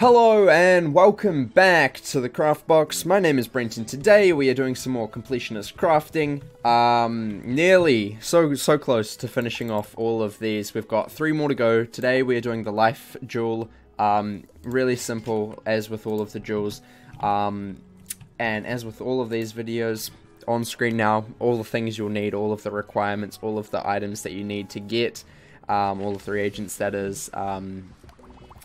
Hello and welcome back to the craft box. My name is Brenton. Today we are doing some more completionist crafting. Um, nearly so so close to finishing off all of these. We've got three more to go. Today we are doing the life jewel. Um, really simple as with all of the jewels. Um, and as with all of these videos on screen now, all the things you'll need, all of the requirements, all of the items that you need to get, um, all of the reagents that is. Um,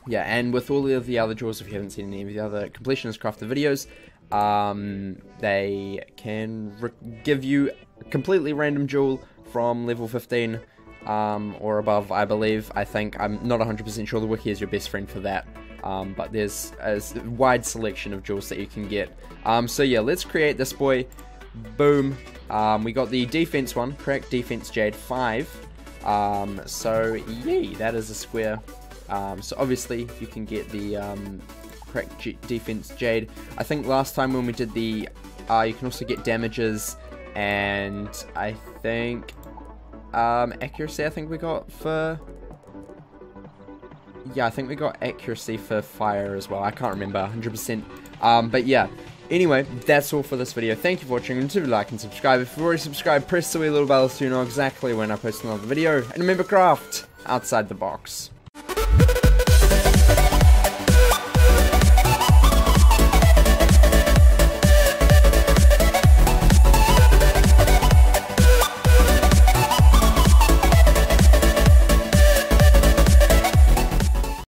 yeah, and with all of the other jewels, if you haven't seen any of the other completionist crafter videos, um, they can give you a completely random jewel from level 15 um, or above, I believe. I think, I'm not 100% sure the wiki is your best friend for that. Um, but there's a wide selection of jewels that you can get. Um, so yeah, let's create this boy. Boom. Um, we got the defense one, crack defense jade 5. Um, so yay, that is a square um, so obviously you can get the um, correct defense Jade. I think last time when we did the, uh, you can also get damages and I think um, accuracy I think we got for, yeah I think we got accuracy for fire as well. I can't remember 100%. Um, but yeah, Anyway, that's all for this video. Thank you for watching. Remember to like and subscribe. If you've already subscribed, press the wee little bell so you know exactly when I post another video. And remember craft outside the box. Bye.